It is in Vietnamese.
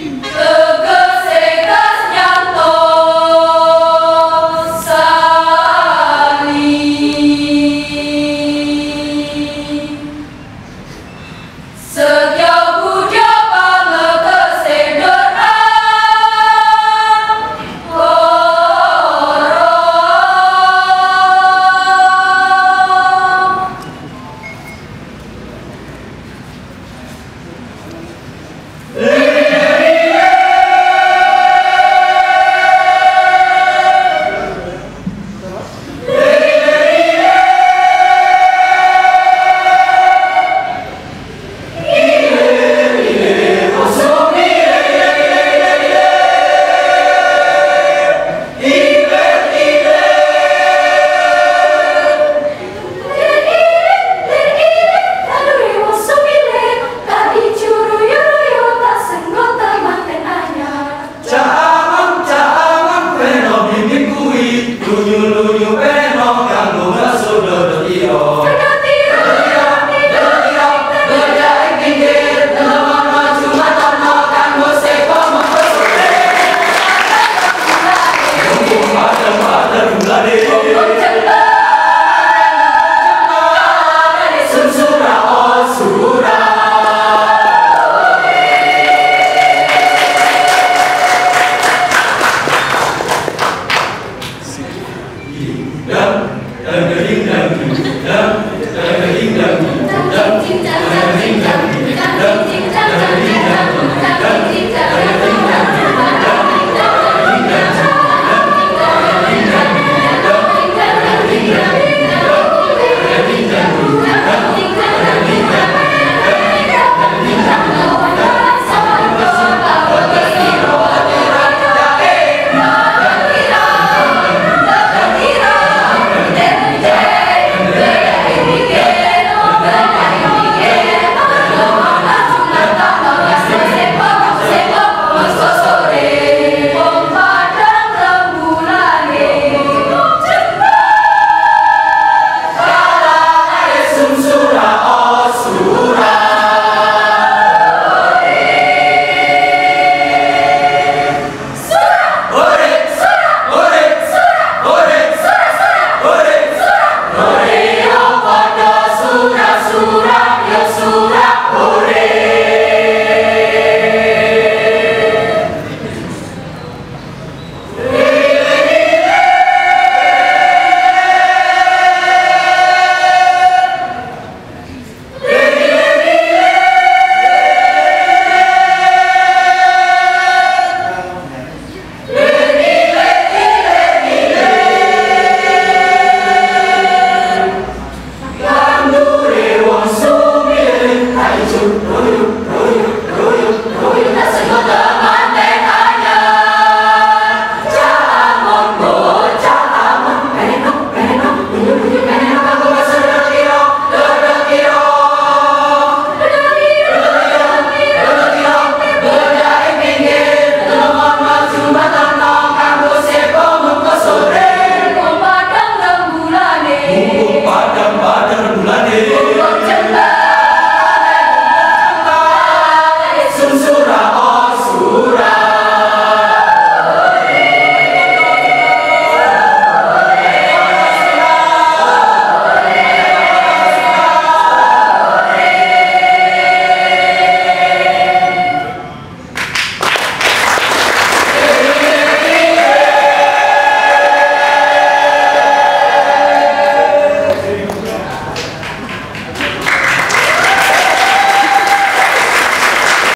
you. Dạ, lần đó phải chín lần đó